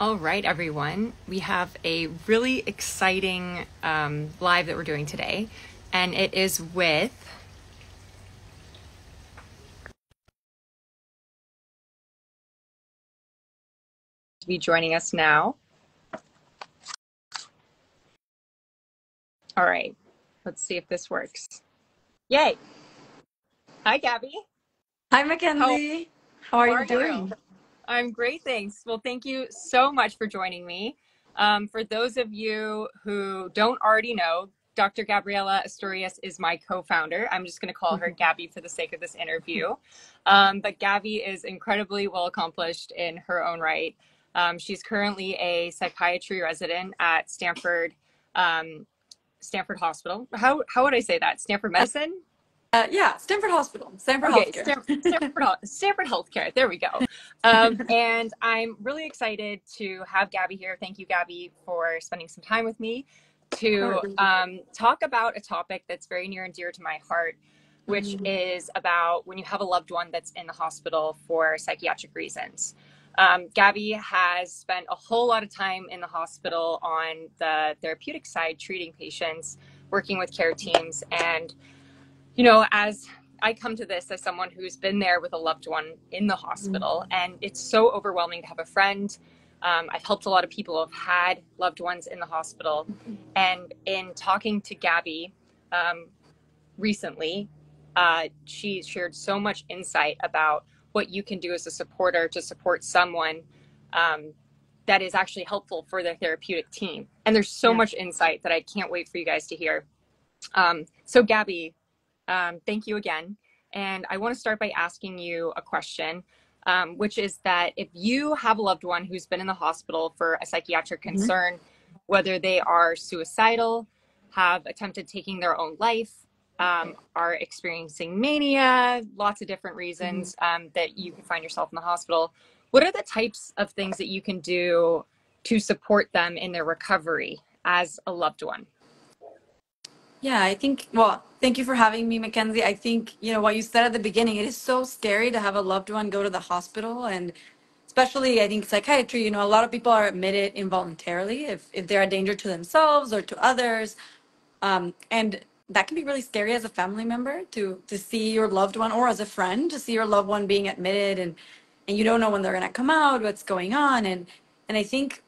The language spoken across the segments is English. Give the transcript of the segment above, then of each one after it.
All right, everyone. We have a really exciting um, live that we're doing today, and it is with. To be joining us now. All right, let's see if this works. Yay! Hi, Gabby. Hi, Mackenzie. How, How are, you doing? You? I'm great, thanks. Well, thank you so much for joining me. Um, for those of you who don't already know, Dr. Gabriela Asturias is my co-founder. I'm just going to call her mm-hmm. Gabby for the sake of this interview. Um, but Gabby is incredibly well accomplished in her own right. Um, she's currently a psychiatry resident at Stanford um, Stanford Hospital. How how would I say that? Stanford Medicine. Uh, yeah, Stanford Hospital, Stanford okay, Healthcare. Stanford, Stanford, Stanford Healthcare. There we go. Um, and I'm really excited to have Gabby here. Thank you, Gabby, for spending some time with me to um, talk about a topic that's very near and dear to my heart, which mm-hmm. is about when you have a loved one that's in the hospital for psychiatric reasons. Um, Gabby has spent a whole lot of time in the hospital on the therapeutic side, treating patients, working with care teams, and you know, as I come to this as someone who's been there with a loved one in the hospital, mm-hmm. and it's so overwhelming to have a friend. Um, I've helped a lot of people who've had loved ones in the hospital. Mm-hmm. And in talking to Gabby um, recently, uh, she shared so much insight about what you can do as a supporter to support someone um, that is actually helpful for their therapeutic team. And there's so yeah. much insight that I can't wait for you guys to hear. Um, so, Gabby, um, thank you again. And I want to start by asking you a question, um, which is that if you have a loved one who's been in the hospital for a psychiatric mm-hmm. concern, mm-hmm. whether they are suicidal, have attempted taking their own life, um, are experiencing mania, lots of different reasons mm-hmm. um, that you can find yourself in the hospital. What are the types of things that you can do to support them in their recovery as a loved one? Yeah, I think, well, thank you for having me, Mackenzie. I think, you know, what you said at the beginning, it is so scary to have a loved one go to the hospital. And especially, I think, psychiatry, you know, a lot of people are admitted involuntarily if, if they're a danger to themselves or to others. Um, and that can be really scary as a family member to to see your loved one or as a friend to see your loved one being admitted and and you don't know when they're going to come out what's going on and and i think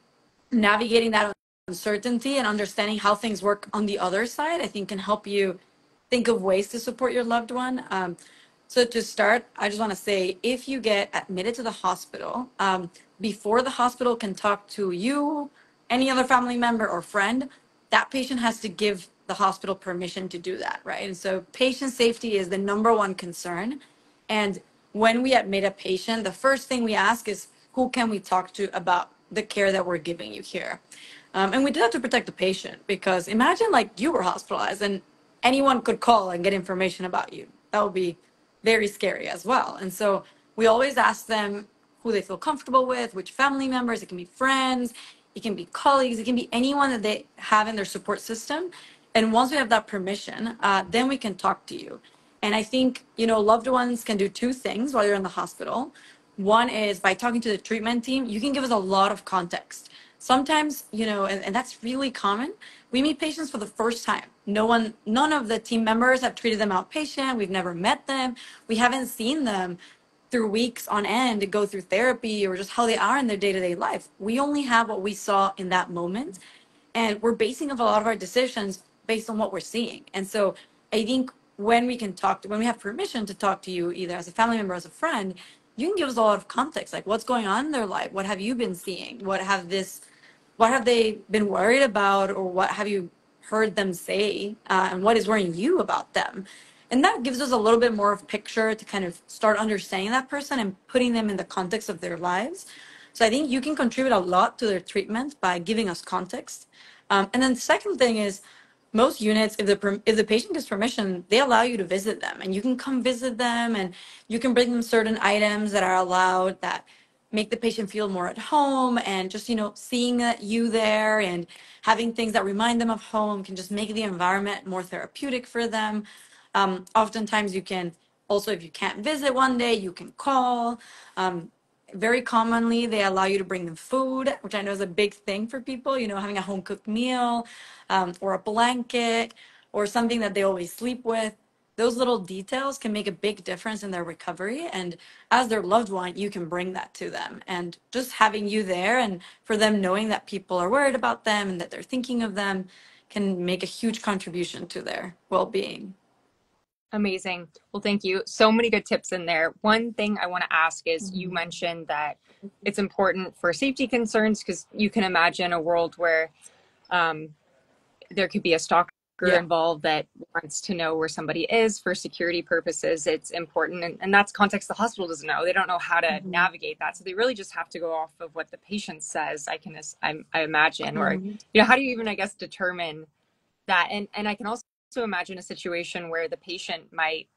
navigating that uncertainty and understanding how things work on the other side, I think can help you think of ways to support your loved one. Um, so to start, I just want to say, if you get admitted to the hospital, um, before the hospital can talk to you, any other family member or friend, that patient has to give the hospital permission to do that, right? And so patient safety is the number one concern. And when we admit a patient, the first thing we ask is, who can we talk to about the care that we're giving you here? Um, and we did that to protect the patient because imagine like you were hospitalized and anyone could call and get information about you. That would be very scary as well. And so we always ask them who they feel comfortable with, which family members, it can be friends, it can be colleagues, it can be anyone that they have in their support system. And once we have that permission, uh, then we can talk to you. And I think, you know, loved ones can do two things while you're in the hospital. One is by talking to the treatment team, you can give us a lot of context sometimes you know and, and that's really common. We meet patients for the first time. No one none of the team members have treated them outpatient. We've never met them. We haven't seen them through weeks on end to go through therapy or just how they are in their day-to-day life. We only have what we saw in that moment and we're basing a lot of our decisions based on what we're seeing. And so i think when we can talk to when we have permission to talk to you either as a family member or as a friend you can give us a lot of context like what's going on in their life? What have you been seeing? What have this what have they been worried about or what have you heard them say uh, and what is worrying you about them? And that gives us a little bit more of picture to kind of start understanding that person and putting them in the context of their lives. So i think you can contribute a lot to their treatment by giving us context. Um, and then the second thing is most units if the if the patient gets permission they allow you to visit them. And you can come visit them and you can bring them certain items that are allowed that make the patient feel more at home and just you know seeing you there and having things that remind them of home can just make the environment more therapeutic for them um, oftentimes you can also if you can't visit one day you can call um, very commonly they allow you to bring them food, which I know is a big thing for people, you know, having a home cooked meal um, or a blanket or something that they always sleep with. Those little details can make a big difference in their recovery. And as their loved one, you can bring that to them. And just having you there and for them knowing that people are worried about them and that they're thinking of them can make a huge contribution to their well being. Amazing. Well, thank you. So many good tips in there. One thing I want to ask is you Mhm. mentioned that it's important for safety concerns because you can imagine a world where um, there could be a stalker Yeah. involved that wants to know where somebody is for security purposes. It's important. And, and that's context the hospital doesn't know. They don't know how to Mhm. navigate that. So they really just have to go off of what the patient says, I can, I, I imagine, or, Mhm. you know, how do you even, I guess, determine that? And, and I can also imagine a situation where the patient might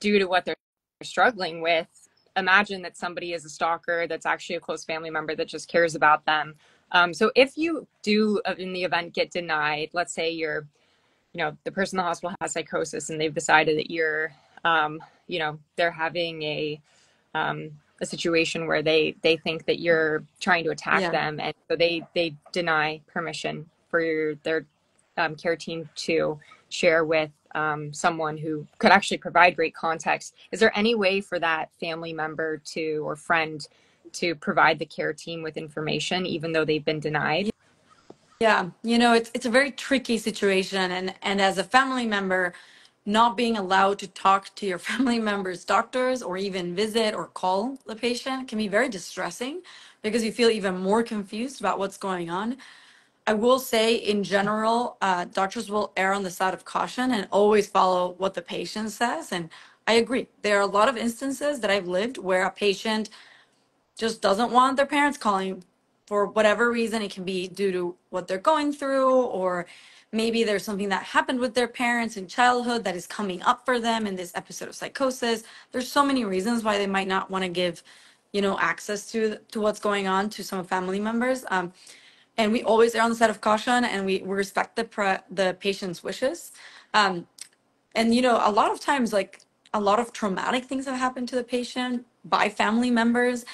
due to what they're struggling with imagine that somebody is a stalker that's actually a close family member that just cares about them um, so if you do uh, in the event get denied let's say you're you know the person in the hospital has psychosis and they've decided that you're um, you know they're having a um, a situation where they they think that you're trying to attack Yeah. them and so they they deny permission for your, their um, care team to share with um, someone who could actually provide great context. Is there any way for that family member to or friend to provide the care team with information, even though they've been denied? Yeah, you know, it's it's a very tricky situation and and as a family member not being allowed to talk to your family members' doctors or even visit or call the patient can be very distressing because you feel even more confused about what's going on. I will say, in general, uh, doctors will err on the side of caution and always follow what the patient says. And I agree. There are a lot of instances that I've lived where a patient just doesn't want their parents calling for whatever reason. It can be due to what they're going through, or maybe there's something that happened with their parents in childhood that is coming up for them in this episode of psychosis. There's so many reasons why they might not want to give, you know, access to to what's going on to some family members. Um, and we always err on the side of caution, and we, we respect the pre- the patient's wishes. Um, and you know a lot of times like a lot of traumatic things have happened to the patient by family members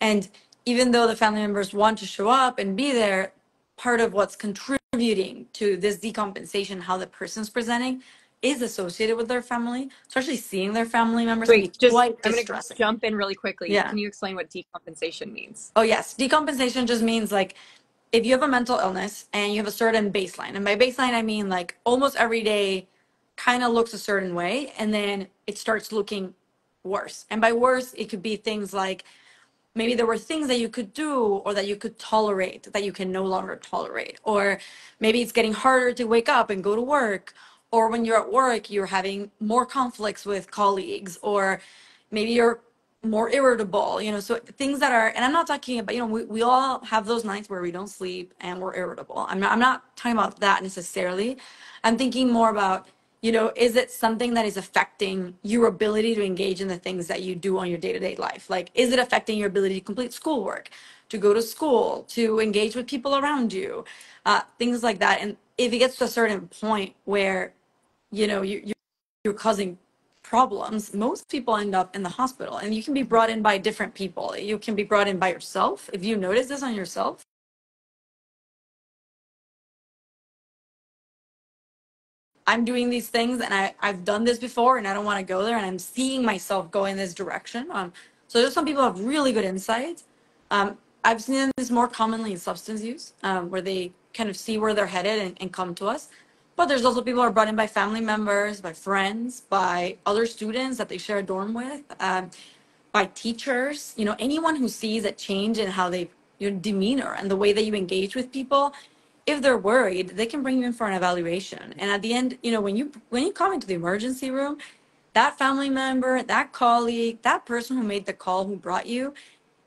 and even though the family members want to show up and be there part of what's contributing to this decompensation how the person's presenting is associated with their family Especially seeing their family members Wait, just quite I'm distressing jump in really quickly. Yeah. Can you explain what decompensation means? Oh, yes. Decompensation just means like if you have a mental illness and you have a certain baseline, and by baseline, I mean like almost every day kind of looks a certain way, and then it starts looking worse. And by worse, it could be things like maybe there were things that you could do or that you could tolerate that you can no longer tolerate. Or maybe it's getting harder to wake up and go to work. Or when you're at work, you're having more conflicts with colleagues, or maybe you're more irritable, you know, so things that are, and I'm not talking about, you know, we, we all have those nights where we don't sleep and we're irritable. I'm not, I'm not talking about that necessarily. I'm thinking more about, you know, is it something that is affecting your ability to engage in the things that you do on your day to day life? Like, is it affecting your ability to complete schoolwork, to go to school, to engage with people around you, uh, things like that? And if it gets to a certain point where, you know, you, you're causing problems, most people end up in the hospital and you can be brought in by different people. You can be brought in by yourself. If you notice this on yourself, I'm doing these things and I, I've done this before and I don't want to go there and I'm seeing myself go in this direction. Um, so there's some people have really good insights. Um, I've seen this more commonly in substance use, um, where they kind of see where they're headed and, and come to us. But there's also people who are brought in by family members, by friends, by other students that they share a dorm with, um, by teachers. You know, anyone who sees a change in how they your demeanor and the way that you engage with people. If they're worried, they can bring you in for an evaluation. And at the end, you know, when you when you come into the emergency room, that family member, that colleague, that person who made the call who brought you,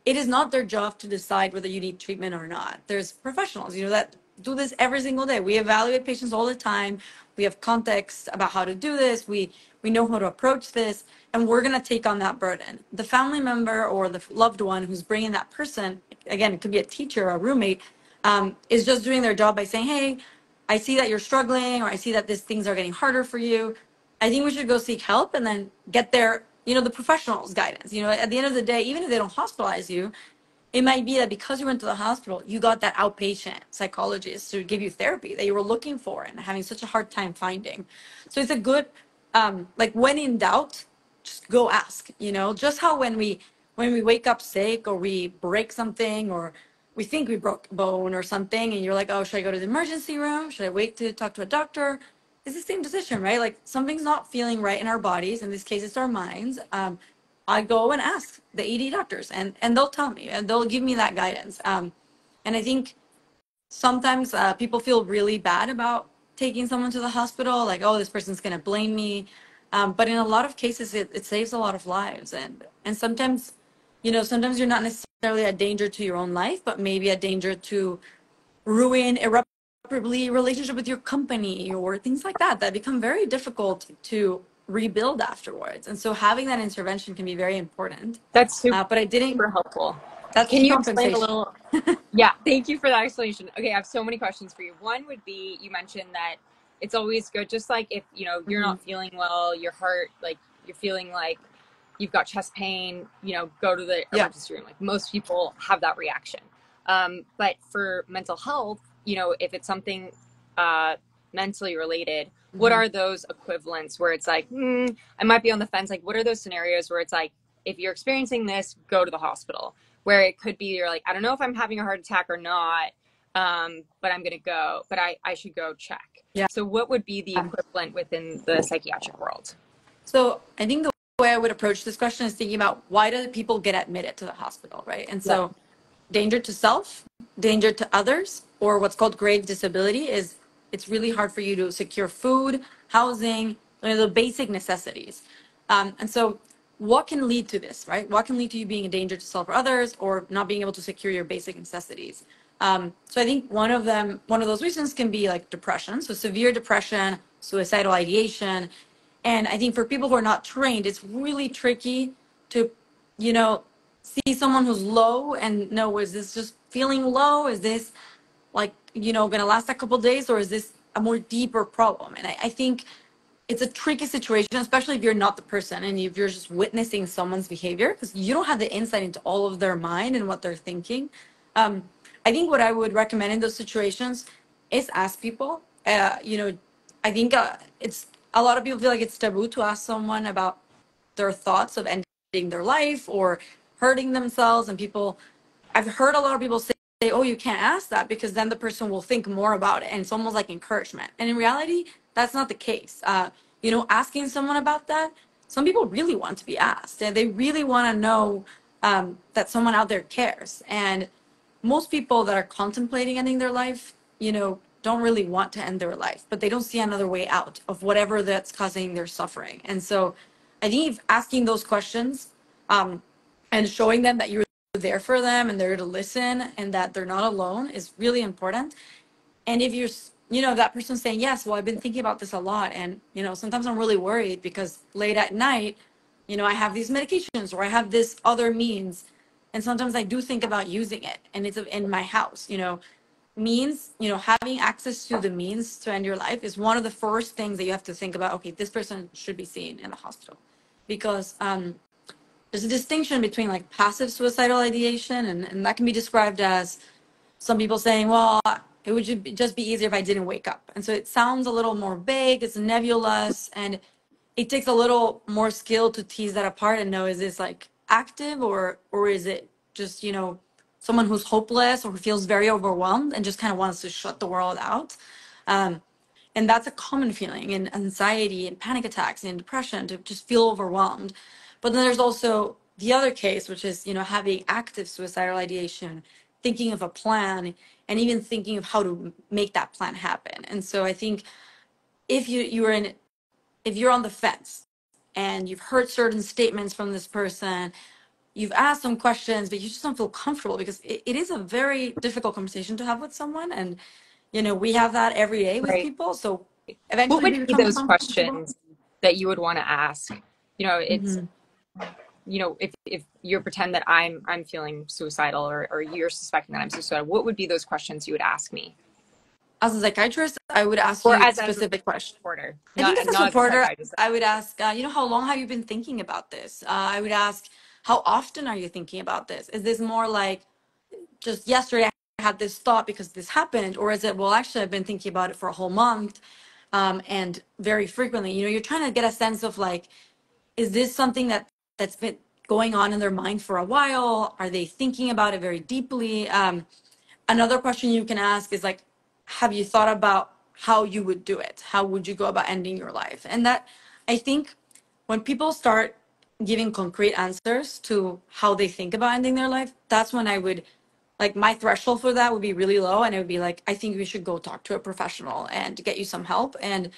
it is not their job to decide whether you need treatment or not. There's professionals, you know, that do this every single day. We evaluate patients all the time. We have context about how to do this. We we know how to approach this, and we're going to take on that burden. The family member or the loved one who's bringing that person, again, it could be a teacher or a roommate, um, is just doing their job by saying, "Hey, I see that you're struggling, or I see that these things are getting harder for you. I think we should go seek help and then get there you know, the professionals' guidance. You know, at the end of the day, even if they don't hospitalize you, it might be that because you went to the hospital, you got that outpatient psychologist to give you therapy that you were looking for and having such a hard time finding. So it's a good, um, like when in doubt, just go ask. You know, just how when we when we wake up sick or we break something or we think we broke a bone or something, and you're like, oh, should I go to the emergency room? Should I wait to talk to a doctor? It's the same decision, right? Like something's not feeling right in our bodies. In this case, it's our minds. Um, I go and ask the ED doctors, and and they'll tell me, and they'll give me that guidance. Um, and I think sometimes uh, people feel really bad about taking someone to the hospital, like, oh, this person's gonna blame me. Um, but in a lot of cases, it, it saves a lot of lives, and and sometimes, you know, sometimes you're not necessarily a danger to your own life, but maybe a danger to ruin irreparably relationship with your company or things like that that become very difficult to rebuild afterwards. And so having that intervention can be very important. That's super, Uh, but I didn't. super helpful. That's Can you explain a little? yeah, thank you for that explanation. Okay, I have so many questions for you. One would be you mentioned that it's always good, just like if you know you're Mm-hmm. not feeling well, your heart, like you're feeling like you've got chest pain, you know, go to the Yeah. emergency room. Like most people have that reaction. Um, but for mental health, you know, if it's something uh, mentally related, what Mhm. are those equivalents where it's like, hmm, I might be on the fence? Like, what are those scenarios where it's like, if you're experiencing this, go to the hospital? Where it could be you're like, I don't know if I'm having a heart attack or not, um, but I'm gonna go, but I, I should go check. Yeah. So what would be the equivalent within the psychiatric world? So I think the way I would approach this question is thinking about why do people get admitted to the hospital, right? And so danger to self, danger to others, or what's called grave disability is it's really hard for you to secure food, housing, you know, the basic necessities. Um, and so what can lead to this, right? What can lead to you being a danger to self or others or not being able to secure your basic necessities? Um, so I think one of them, one of those reasons can be like depression. So severe depression, suicidal ideation. And I think for people who are not trained, it's really tricky to, you know, see someone who's low and know, is this just feeling low? Is this like, you know, gonna last a couple days or is this a more deeper problem? And I, I think it's a tricky situation, especially if you're not the person and if you're just witnessing someone's behavior because you don't have the insight into all of their mind and what they're thinking. Um, I think what I would recommend in those situations is ask people. Uh, you know, I think uh, it's a lot of people feel like it's taboo to ask someone about their thoughts of ending their life or hurting themselves, and people. I've heard a lot of people say, "Oh, you can't ask that because then the person will think more about it," and it's almost like encouragement. And in reality, that's not the case. Uh, you know, asking someone about that, some people really want to be asked, and they really want to know um, that someone out there cares. And most people that are contemplating ending their life, you know, don't really want to end their life, but they don't see another way out of whatever that's causing their suffering. And so, I think if asking those questions um, and showing them that you're there for them and they're to listen and that they're not alone is really important. And if you're, you know, that person saying, yes, well, I've been thinking about this a lot. And, you know, sometimes I'm really worried because late at night, you know, I have these medications or I have this other means. And sometimes I do think about using it and it's in my house, you know, means, you know, having access to the means to end your life is one of the first things that you have to think about. Okay, this person should be seen in the hospital because, um, there's a distinction between like passive suicidal ideation and, and that can be described as some people saying, well, it would just be easier if I didn't wake up. And so it sounds a little more vague, it's nebulous, and it takes a little more skill to tease that apart and know is this like active or or is it just, you know, someone who's hopeless or who feels very overwhelmed and just kind of wants to shut the world out. Um, and that's a common feeling in anxiety and panic attacks and depression to just feel overwhelmed. But then there's also the other case, which is, you know, having active suicidal ideation, thinking of a plan and even thinking of how to make that plan happen. And so I think if you you're in if you're on the fence and you've heard certain statements from this person, you've asked some questions, but you just don't feel comfortable because it, it is a very difficult conversation to have with someone. And, you know, we have that every day with Right. people. So eventually, What would be those questions that you would want to ask? You know, it's Mhm. you know, if if you pretend that I'm I'm feeling suicidal or or you're suspecting that I'm suicidal, what would be those questions you would ask me? as a psychiatrist, I would ask or you as specific a questions. reporter? I Not, think as a reporter. I would ask, uh, you know, how long have you been thinking about this? Uh, I would ask, how often are you thinking about this? Is this more like just yesterday I had this thought because this happened, or is it well, actually I've been thinking about it for a whole month, um, and very frequently. You know, you're trying to get a sense of like, is this something that that's been going on in their mind for a while? Are they thinking about it very deeply? Um, another question you can ask is like have you thought about how you would do it how would you go about ending your life and that i think when people start giving concrete answers to how they think about ending their life that's when i would like my threshold for that would be really low and it would be like i think we should go talk to a professional and get you some help and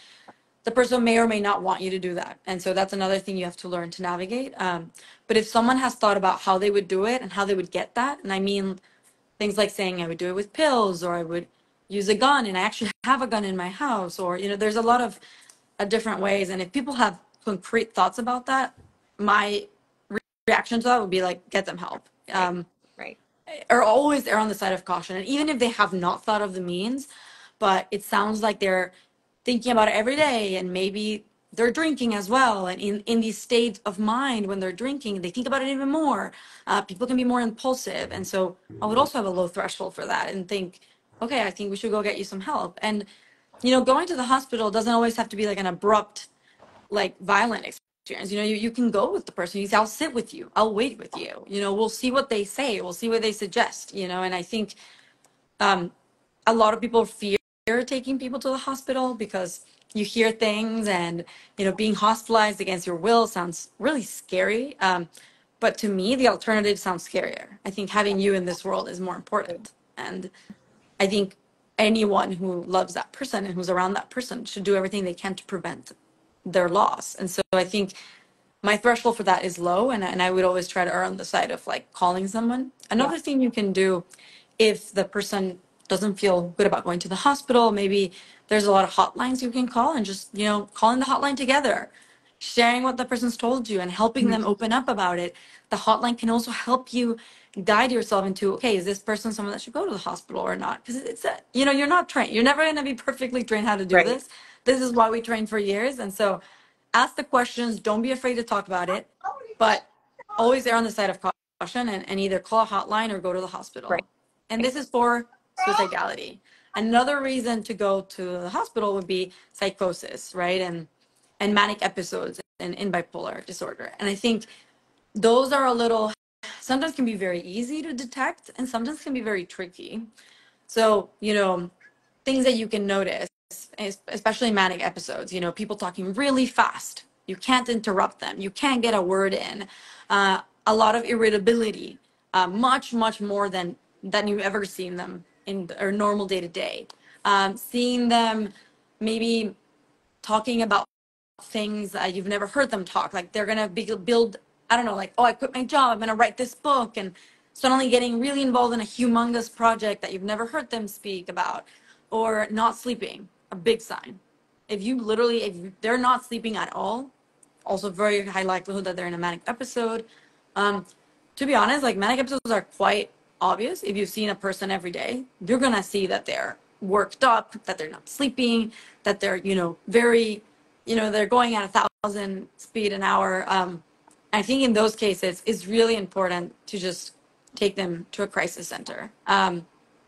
the person may or may not want you to do that and so that's another thing you have to learn to navigate um, but if someone has thought about how they would do it and how they would get that and i mean things like saying I would do it with pills or I would use a gun and I actually have a gun in my house or you know there's a lot of uh, different ways and if people have concrete thoughts about that my re- reaction to that would be like get them help. Um, Right. or always err on the side of caution and even if they have not thought of the means but it sounds like they're thinking about it every day and maybe they're drinking as well and in, in these state of mind when they're drinking they think about it even more. Uh, people can be more impulsive and so i would also have a low threshold for that and think okay i think we should go get you some help. And you know going to the hospital doesn't always have to be like an abrupt like violent experience you know you, you can go with the person. You i'll sit with you. I'll wait with you. You know we'll see what they say. We'll see what they suggest you know? And i think um, a lot of people fear taking people to the hospital because you hear things and you know being hospitalized against your will sounds really scary. Um, but to me the alternative sounds scarier. I think having you in this world is more important. And i think anyone who loves that person and who's around that person should do everything they can to prevent their loss. And so i think my threshold for that is low and, and i would always try to err on the side of like calling someone. Another thing you can do if the person doesn't feel good about going to the hospital maybe there's a lot of hotlines you can call and just you know calling the hotline together sharing what the person's told you and helping them mm-hmm. open up about it. The hotline can also help you guide yourself into okay is this person someone that should go to the hospital or not? Because it's a, you know you're not trained you're never going to be perfectly trained how to do Right. this this is why we train for years. And so ask the questions. Don't be afraid to talk about it but always err on the side of caution and, and either call a hotline or go to the hospital. Right. and this is for suicidality. Another reason to go to the hospital would be psychosis right? And and manic episodes and in bipolar disorder. And i think those are a little sometimes can be very easy to detect and sometimes can be very tricky. So you know things that you can notice especially manic episodes you know people talking really fast. You can't interrupt them. You can't get a word in. Uh, a lot of irritability uh, much much more than than you've ever seen them in their normal day to day. Um, seeing them maybe talking about things that you've never heard them talk. Like they're gonna be, build, I don't know, like oh, I quit my job, I'm gonna write this book, and suddenly getting really involved in a humongous project that you've never heard them speak about, or not sleeping, a big sign. If you literally, if they're not sleeping at all, also very high likelihood that they're in a manic episode. Um, to be honest, like manic episodes are quite obvious. If you've seen a person every day, you're gonna see that they're worked up, that they're not sleeping, that they're you know very, you know they're going at a thousand speed an hour. Um, I think in those cases, it's really important to just take them to a crisis center. Um,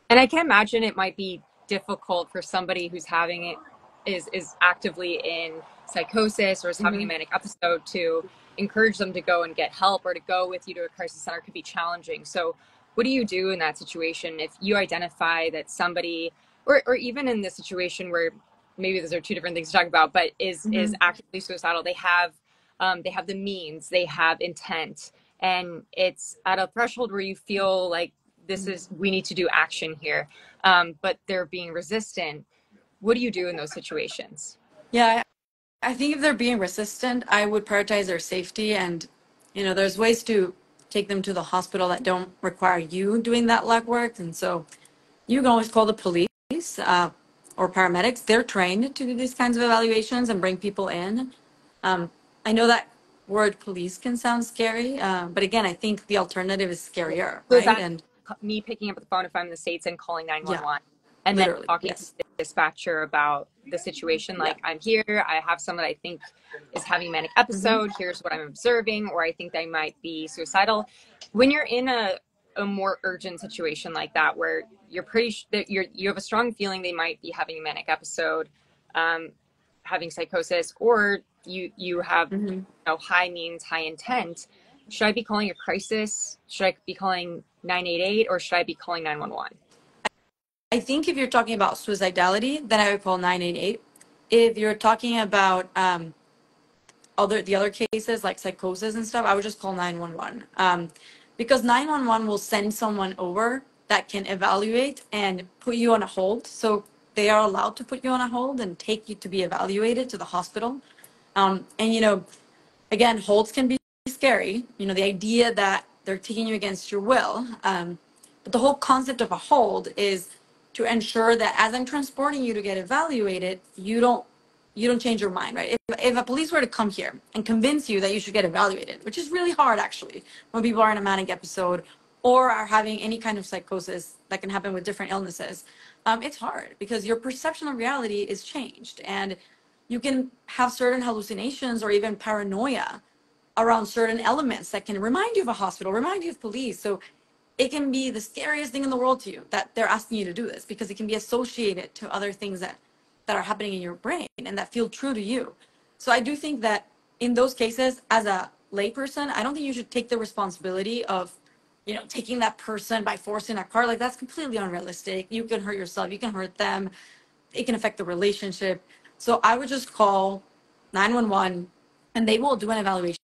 And I can imagine it might be difficult for somebody who's having it is is actively in psychosis or is having a manic episode to encourage them to go and get help or to go with you to a crisis center could be challenging. So what do you do in that situation if you identify that somebody or or even in the situation where maybe those are two different things to talk about, but is is actively suicidal, they have um, they have the means, they have intent, and it's at a threshold where you feel like this is we need to do action here, um, but they're being resistant. What do you do in those situations? Yeah, I, I think if they're being resistant, I would prioritize their safety. And, you know, there's ways to take them to the hospital that don't require you doing that legwork. And so you can always call the police uh, or paramedics. They're trained to do these kinds of evaluations and bring people in. Um, I know that word police can sound scary, uh, but again, I think the alternative is scarier, So right? that And me picking up the phone if I'm in the states and calling 911? and Literally, then talking yes. to the dispatcher about the situation like i'm here. I have someone i think is having manic episode. Here's what i'm observing or i think they might be suicidal. When you're in a, a more urgent situation like that where you're pretty sh- that you're you have a strong feeling they might be having a manic episode um, having psychosis or you you have Mhm. you know, high means high intent should i be calling a crisis? Should i be calling 988 or should i be calling 911 I think if you're talking about suicidality, then I would call 988. If you're talking about um, other the other cases like psychosis and stuff, I would just call 911. Um, because 911 will send someone over that can evaluate and put you on a hold. So they are allowed to put you on a hold and take you to be evaluated to the hospital. Um, and you know, again, holds can be scary. You know, the idea that they're taking you against your will. Um, but the whole concept of a hold is to ensure that as I'm transporting you to get evaluated, you don't you don't change your mind, right? If, if a police were to come here and convince you that you should get evaluated, which is really hard actually, when people are in a manic episode or are having any kind of psychosis that can happen with different illnesses, um, it's hard because your perception of reality is changed and you can have certain hallucinations or even paranoia around certain elements that can remind you of a hospital, remind you of police. So it can be the scariest thing in the world to you that they're asking you to do this because it can be associated to other things that that are happening in your brain and that feel true to you. So I do think that in those cases, as a layperson, I don't think you should take the responsibility of, you know, taking that person by force in a car. Like that's completely unrealistic. You can hurt yourself, you can hurt them, it can affect the relationship. So I would just call 911 and they will do an evaluation.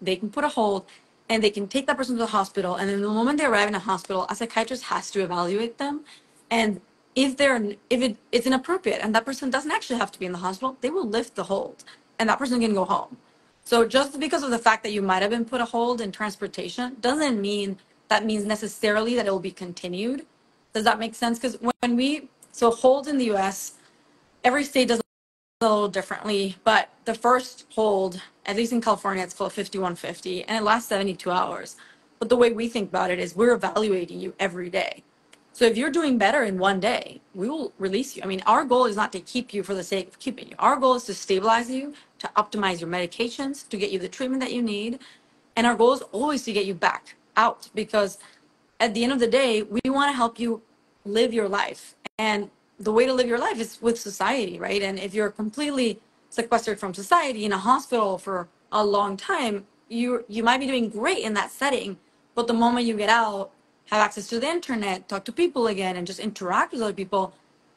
They can put a hold and they can take that person to the hospital. And then the moment they arrive in a hospital, a psychiatrist has to evaluate them. And if they're if it, it's inappropriate and that person doesn't actually have to be in the hospital, they will lift the hold and that person can go home. So just because of the fact that you might have been put a hold in transportation doesn't mean that means necessarily that it will be continued. Does that make sense? Because when we so hold in the U.S., every state does a little differently, but the first hold, at least in California, it's called 5150, and it lasts 72 hours. But the way we think about it is we're evaluating you every day. So if you're doing better in one day, we will release you. I mean, our goal is not to keep you for the sake of keeping you. Our goal is to stabilize you, to optimize your medications, to get you the treatment that you need. And our goal is always to get you back out because at the end of the day, we want to help you live your life. And the way to live your life is with society, right? And if you're completely sequestered from society in a hospital for a long time, you you might be doing great in that setting, but the moment you get out, have access to the internet, talk to people again, and just interact with other people,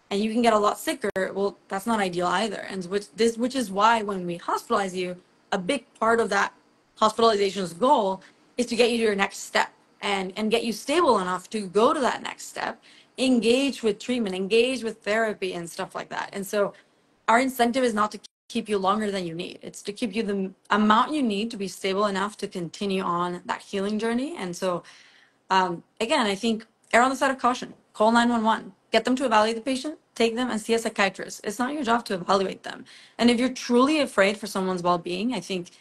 and you can get a lot sicker. Well, that's not ideal either. And which this which is why when we hospitalize you, a big part of that hospitalization's goal is to get you to your next step and and get you stable enough to go to that next step engage with treatment engage with therapy and stuff like that. And so our incentive is not to keep you longer than you need. It's to keep you the amount you need to be stable enough to continue on that healing journey. And so um, again i think err on the side of caution. Call 911 get them to evaluate the patient. Take them and see a psychiatrist. It's not your job to evaluate them. And if you're truly afraid for someone's well-being i think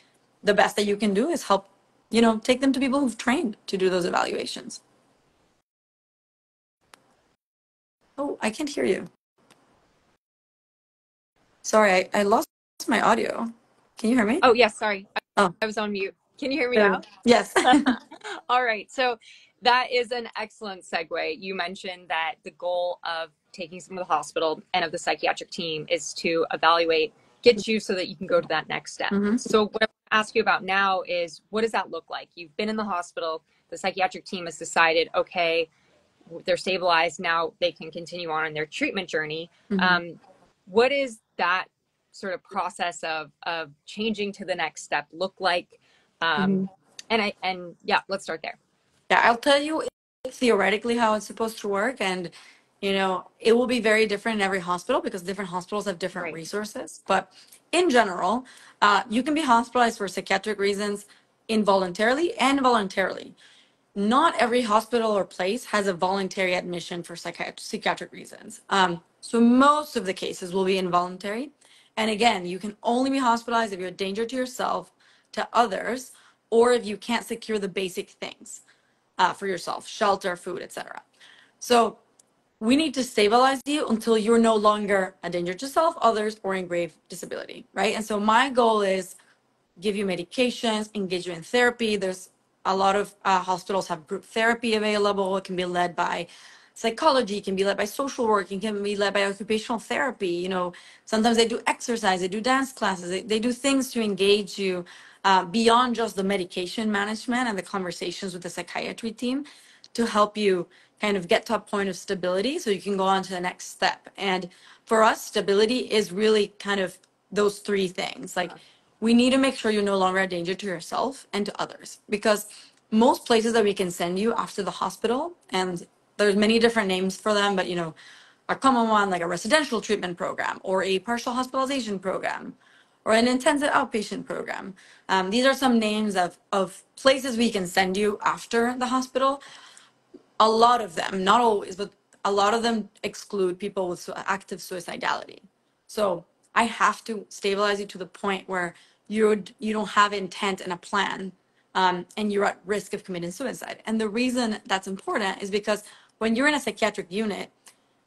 the best that you can do is help you know take them to people who've trained to do those evaluations oh i can't hear you sorry i, I lost my audio can you hear me oh yes sorry I, Oh. I was on mute can you hear me There. now yes All right. So that is an excellent segue. You mentioned that the goal of taking someone to the hospital and of the psychiatric team is to evaluate, get you so that you can go to that next step. Mhm. So what I ask you about now is what does that look like? You've been in the hospital, the psychiatric team has decided, okay, they're stabilized, now they can continue on in their treatment journey. Mhm. Um, what is that sort of process of of changing to the next step look like? Um, And I and yeah, let's start there. Yeah, I'll tell you theoretically how it's supposed to work, and you know, it will be very different in every hospital because different hospitals have different Right. resources. But in general, uh, you can be hospitalized for psychiatric reasons involuntarily and voluntarily. Not every hospital or place has a voluntary admission for psychiat- psychiatric reasons. Um, so most of the cases will be involuntary. And again, you can only be hospitalized if you're a danger to yourself, to others, or if you can't secure the basic things uh, for yourself, shelter, food, etc. So we need to stabilize you until you're no longer a danger to self, others, or in grave disability, right? And so my goal is give you medications, engage you in therapy. There's a lot of uh, hospitals have group therapy available. It can be led by psychology, it can be led by social work, it can be led by occupational therapy. You know, sometimes they do exercise, they do dance classes, they, they do things to engage you uh, beyond just the medication management and the conversations with the psychiatry team to help you kind of get to a point of stability so you can go on to the next step. And for us, stability is really kind of those three things. Like we need to make sure you're no longer a danger to yourself and to others because most places that we can send you after the hospital and there's many different names for them, but you know, a common one like a residential treatment program or a partial hospitalization program or an intensive outpatient program. Um, these are some names of, of places we can send you after the hospital a lot of them, not always, but a lot of them exclude people with active suicidality. So I have to stabilize you to the point where you you don't have intent and a plan, um, and you're at risk of committing suicide. And the reason that's important is because when you're in a psychiatric unit,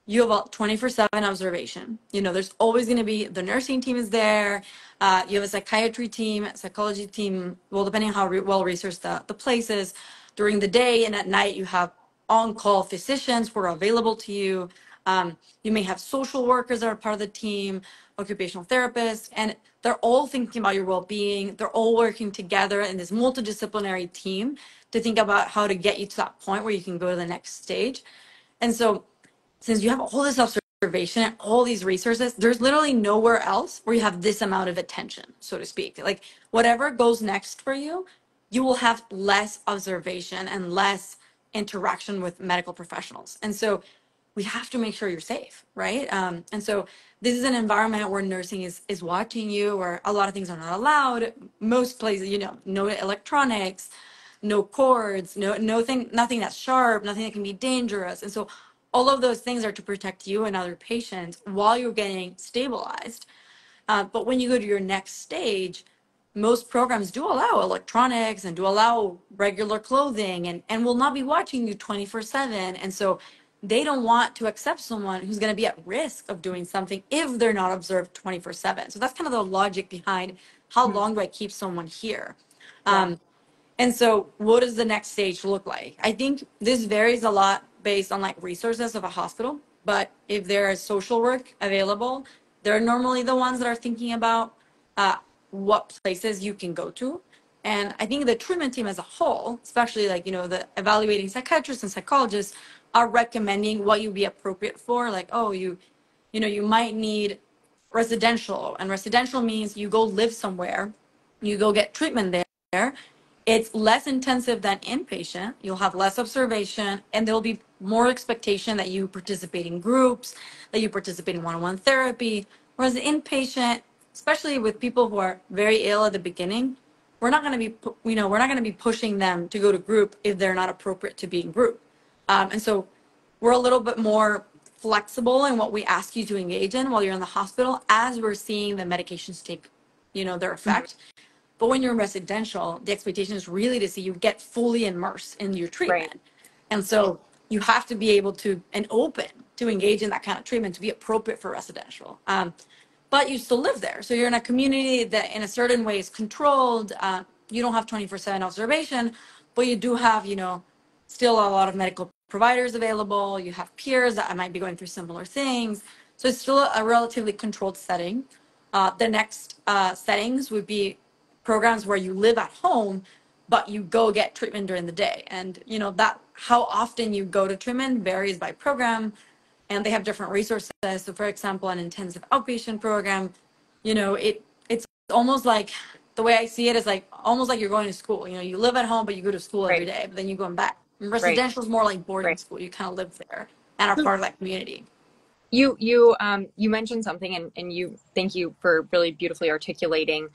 you have a 24 7 observation. You know, there's always going to be the nursing team is there. Uh, you have a psychiatry team, psychology team. Well, depending how re- well researched the, the place is, during the day and at night, you have on-call physicians who are available to you. Um, you may have social workers that are part of the team, occupational therapists, and they're all thinking about your well-being. They're all working together in this multidisciplinary team to think about how to get you to that point where you can go to the next stage. And so, since you have all this observation and all these resources, there's literally nowhere else where you have this amount of attention, so to speak. Like whatever goes next for you, you will have less observation and less interaction with medical professionals. And so we have to make sure you're safe, right? Um, and so this is an environment where nursing is is watching you, where a lot of things are not allowed. Most places, you know, no electronics, no cords, no nothing, nothing that's sharp, nothing that can be dangerous. And so all of those things are to protect you and other patients while you're getting stabilized. Uh, but when you go to your next stage, most programs do allow electronics and do allow regular clothing and, and will not be watching you 24 7. And so they don't want to accept someone who's going to be at risk of doing something if they're not observed 24 7. So that's kind of the logic behind how mm-hmm. long do I keep someone here? Yeah. Um, and so what does the next stage look like? I think this varies a lot based on like resources of a hospital. But if there is social work available, they're normally the ones that are thinking about uh, what places you can go to. And I think the treatment team as a whole, especially like, you know, the evaluating psychiatrists and psychologists are recommending what you'd be appropriate for. Like, oh, you, you know, you might need residential and residential means you go live somewhere, you go get treatment there. It's less intensive than inpatient. You'll have less observation and there'll be more expectation that you participate in groups, that you participate in one-on-one therapy. Whereas inpatient, especially with people who are very ill at the beginning, we're not going to be, you know, we're not going to be pushing them to go to group if they're not appropriate to be in group. Um, and so we're a little bit more flexible in what we ask you to engage in while you're in the hospital as we're seeing the medications take, you know, their effect. Mm-hmm. But when you're in residential, the expectation is really to see you get fully immersed in your treatment. Right. And so you have to be able to and open to engage in that kind of treatment to be appropriate for residential. Um, but you still live there. So you're in a community that in a certain way is controlled. Uh, you don't have 24 7 observation, but you do have, you know, still a lot of medical providers available. You have peers that might be going through similar things. So it's still a relatively controlled setting. Uh, the next uh, settings would be programs where you live at home, but you go get treatment during the day. And, you know, that how often you go to treatment varies by program and they have different resources. So, for example, an intensive outpatient program, you know, it it's almost like the way I see it is like almost like you're going to school. You know, you live at home, but you go to school right. every day, but then you're going back. Residential is more like boarding right. school. You kind of live there and are part of that community. You you um you mentioned something, and and you thank you for really beautifully articulating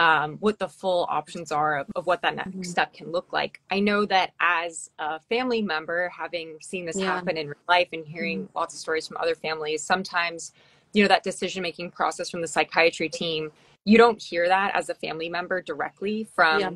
um, what the full options are of, of what that next mm-hmm. step can look like. I know that as a family member, having seen this yeah. happen in real life and hearing mm-hmm. lots of stories from other families, sometimes, you know, that decision making process from the psychiatry team, you don't hear that as a family member directly from yeah.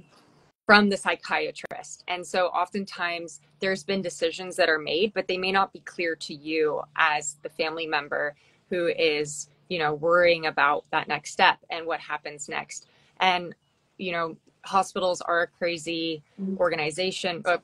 From the psychiatrist. And so oftentimes there's been decisions that are made, but they may not be clear to you as the family member who is, you know, worrying about that next step and what happens next. And, you know, hospitals are a crazy mm-hmm. organization. Uh,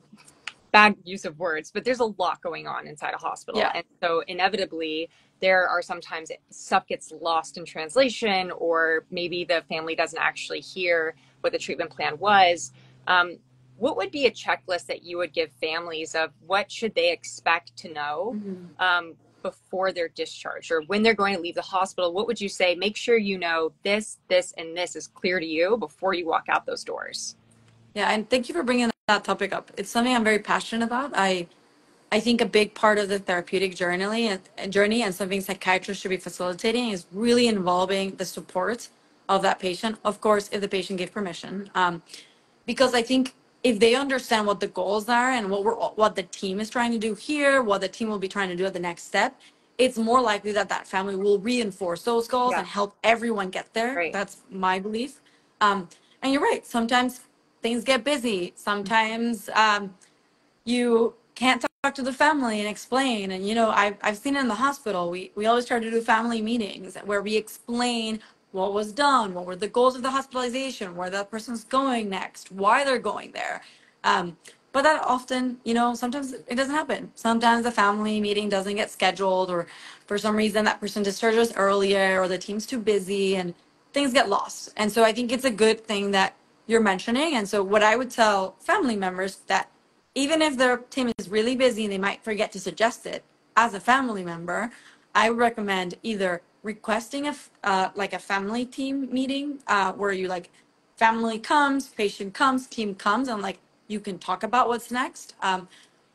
bad use of words, but there's a lot going on inside a hospital. Yeah. And so inevitably there are sometimes stuff gets lost in translation or maybe the family doesn't actually hear what the treatment plan was um, what would be a checklist that you would give families of what should they expect to know mm-hmm. um, before their discharge or when they're going to leave the hospital? What would you say make sure you know this this and this is clear to you before you walk out those doors yeah and thank you for bringing that topic up. It's something i'm very passionate about. I I think a big part of the therapeutic journey and journey and something psychiatrists should be facilitating is really involving the support of that patient. Of course, if the patient gave permission, um, because I think if they understand what the goals are and what we're what the team is trying to do here, what the team will be trying to do at the next step, it's more likely that that family will reinforce those goals yeah. and help everyone get there. Right. That's my belief. Um, and you're right. Sometimes things get busy. Sometimes um, you can't talk to the family and explain. And you know, I've I've seen it in the hospital. We we always try to do family meetings where we explain what was done, what were the goals of the hospitalization, where that person's going next, why they're going there. Um, but that often, you know, sometimes it doesn't happen. Sometimes the family meeting doesn't get scheduled, or for some reason that person discharges earlier, or the team's too busy, and things get lost. And so I think it's a good thing that you're mentioning. And so what I would tell family members that even if their team is really busy and they might forget to suggest it, as a family member, I would recommend either requesting a uh, like a family team meeting uh, where you like family comes, patient comes, team comes, and like you can talk about what's next. Um,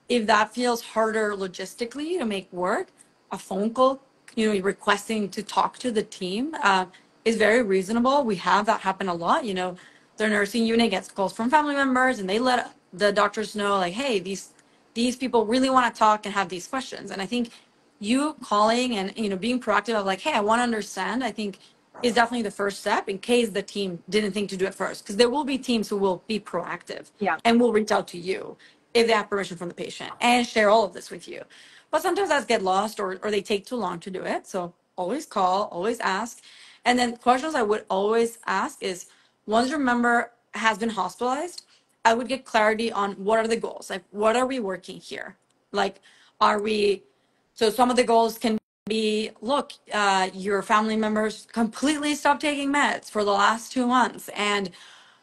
if that feels harder logistically to make work, a phone call, you know, requesting to talk to the team uh, is very reasonable. We have that happen a lot. You know, the nursing unit gets calls from family members, and they let the doctors know like, hey, these these people really want to talk and have these questions. And I think you calling and you know being proactive of like hey i want to understand i think is definitely the first step in case the team didn't think to do it first. Because there will be teams who will be proactive yeah. and will reach out to you if they have permission from the patient and share all of this with you. But sometimes that get lost or, or they take too long to do it. So always call always ask. And then questions i would always ask is once your member has been hospitalized i would get clarity on what are the goals? Like what are we working here? Like are we so some of the goals can be, look, uh, your family members completely stopped taking meds for the last two months. And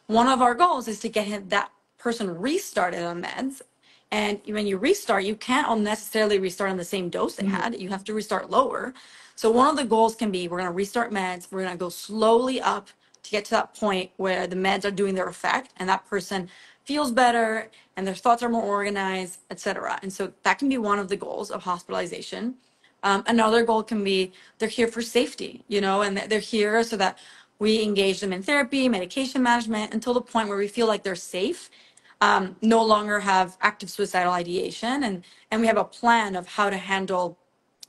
one of our goals is to get that person restarted on meds. And when you restart, you can't necessarily restart on the same dose they mm-hmm. had. You have to restart lower. So one of the goals can be we're going to restart meds. We're going to go slowly up to get to that point where the meds are doing their effect and that person feels better and their thoughts are more organized, etc. And so that can be one of the goals of hospitalization. Um, another goal can be they're here for safety, you know, and they're here so that we engage them in therapy, medication management until the point where we feel like they're safe, um, no longer have active suicidal ideation, and and we have a plan of how to handle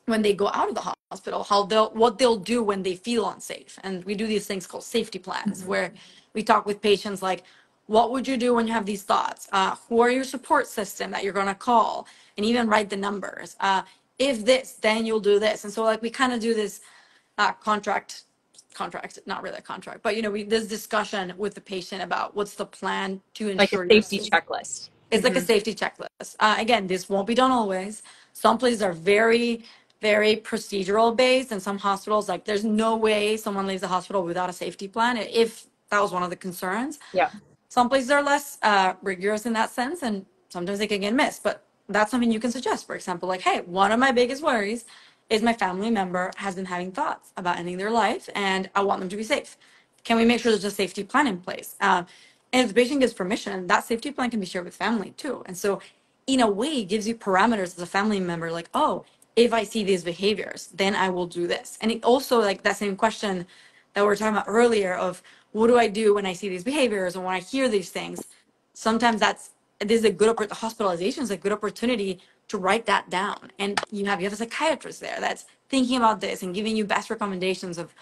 when they go out of the hospital, how they'll what they'll do when they feel unsafe, and we do these things called safety plans mm-hmm. where we talk with patients like what would you do when you have these thoughts? Uh, who are your support system that you're going to call? And even write the numbers. Uh, if this, then you'll do this. And so, like, we kind of do this uh, contract, contract, not really a contract, but you know, we this discussion with the patient about what's the plan to ensure like a safety checklist. It's mm-hmm. like a mm-hmm. safety checklist. Uh, again, this won't be done always. Some places are very, very procedural based, and some hospitals, like, there's no way someone leaves the hospital without a safety plan. If that was one of the concerns. Yeah. Some places are less uh, rigorous in that sense, and sometimes they can get missed. But that's something you can suggest. For example, like, hey, one of my biggest worries is my family member has been having thoughts about ending their life, and I want them to be safe. Can we make sure there's a safety plan in place? Uh, and if the patient gives permission, that safety plan can be shared with family too. And so, in a way, it gives you parameters as a family member, like, oh, if I see these behaviors, then I will do this. And it also, like that same question that we were talking about earlier of what do I do when I see these behaviors and when I hear these things? Sometimes that's this is a good hospitalization is a good opportunity to write that down. And you have you have a psychiatrist there that's thinking about this and giving you best recommendations of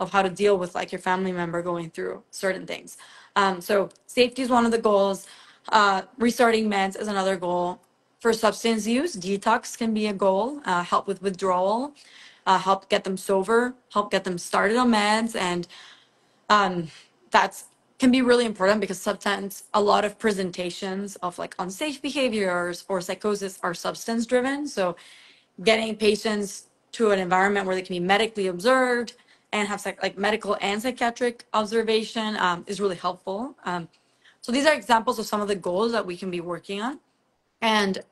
of how to deal with like your family member going through certain things. Um, so safety is one of the goals. Uh, restarting meds is another goal. For substance use, detox can be a goal. Uh, help with withdrawal, uh, help get them sober, help get them started on meds, and um, that's can be really important because sometimes a lot of presentations of like unsafe behaviors or psychosis are substance driven. So getting patients to an environment where they can be medically observed and have psych- like medical and psychiatric observation um, is really helpful. Um, so these are examples of some of the goals that we can be working on. And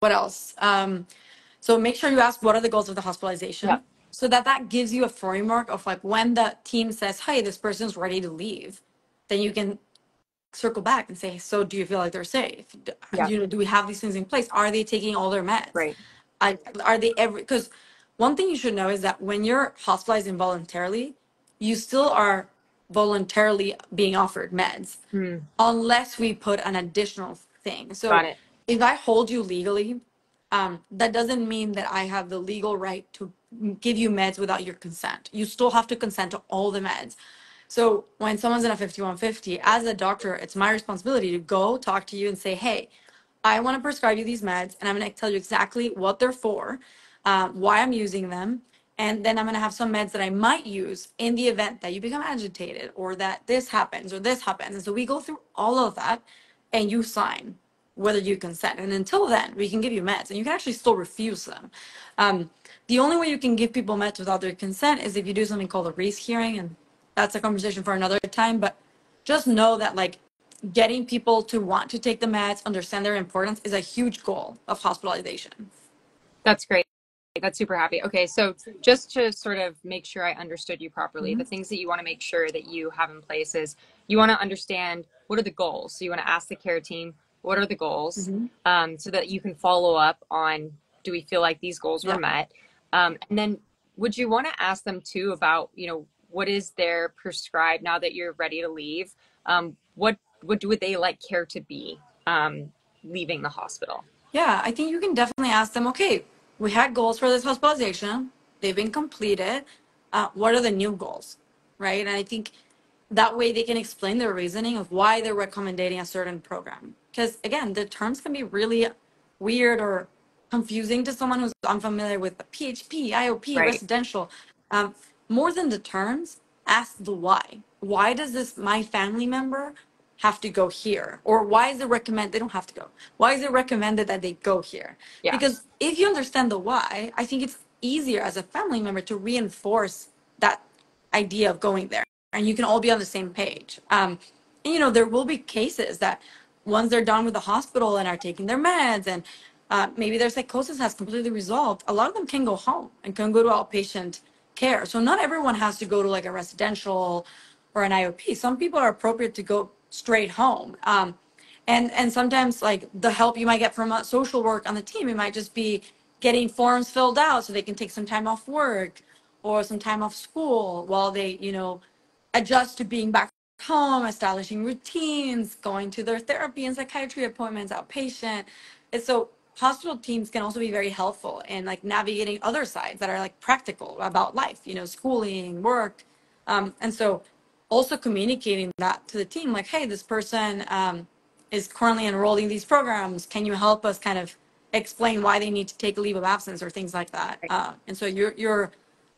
what else? Um, so make sure you ask what are the goals of the hospitalization. Yeah. So that that gives you a framework of like when the team says, "Hey, this person's ready to leave," then you can circle back and say, "So do you feel like they're safe? Do, Yeah. you know, do we have these things in place? Are they taking all their meds? Right. I, are they every because one thing you should know is that when you're hospitalized involuntarily, you still are voluntarily being offered meds Hmm. unless we put an additional thing. So if I hold you legally, um, that doesn't mean that I have the legal right to give you meds without your consent. You still have to consent to all the meds. So when someone's in a 5150, as a doctor, it's my responsibility to go talk to you and say, hey, I want to prescribe you these meds, and I'm going to tell you exactly what they're for, uh, why I'm using them, and then I'm going to have some meds that I might use in the event that you become agitated or that this happens or this happens. And so we go through all of that, and you sign whether you consent. And until then, we can give you meds, and you can actually still refuse them. Um, the only way you can give people meds without their consent is if you do something called a Riese hearing, and that's a conversation for another time. But just know that like getting people to want to take the meds, understand their importance, is a huge goal of hospitalization. That's great. That's super happy. Okay, so just to sort of make sure I understood you properly, the things that you want to make sure that you have in place is you want to understand what are the goals. So you want to ask the care team, what are the goals, um, so that you can follow up on do we feel like these goals were met, um, and then would you want to ask them too about you know what is their prescribed now that you're ready to leave, um, what what would they like care to be um, leaving the hospital? Yeah, I think you can definitely ask them, okay, we had goals for this hospitalization, they've been completed. Uh, what are the new goals? Right. And I think that way they can explain their reasoning of why they're recommending a certain program. Because again, the terms can be really weird or confusing to someone who's unfamiliar with the PHP, IOP, Right. residential. Um, more than the terms, ask the why. Why does this my family member have to go here? Or why is it recommended they don't have to go? Why is it recommended that they go here? Yeah. Because if you understand the why, I think it's easier as a family member to reinforce that idea of going there and you can all be on the same page. Um, and, you know, there will be cases that once they're done with the hospital and are taking their meds and uh, maybe their psychosis has completely resolved, a lot of them can go home and can go to outpatient care. So not everyone has to go to like a residential or an IOP. Some people are appropriate to go straight home. Um, and and sometimes like the help you might get from a social work on the team, it might just be getting forms filled out so they can take some time off work or some time off school while they, you know, adjust to being back home, establishing routines, going to their therapy and psychiatry appointments, outpatient. And so hospital teams can also be very helpful in like navigating other sides that are like practical about life, you know, schooling, work. Um, and so also communicating that to the team, like, hey, this person um, is currently enrolled in these programs. Can you help us kind of explain why they need to take a leave of absence or things like that? Uh, and so you're, you're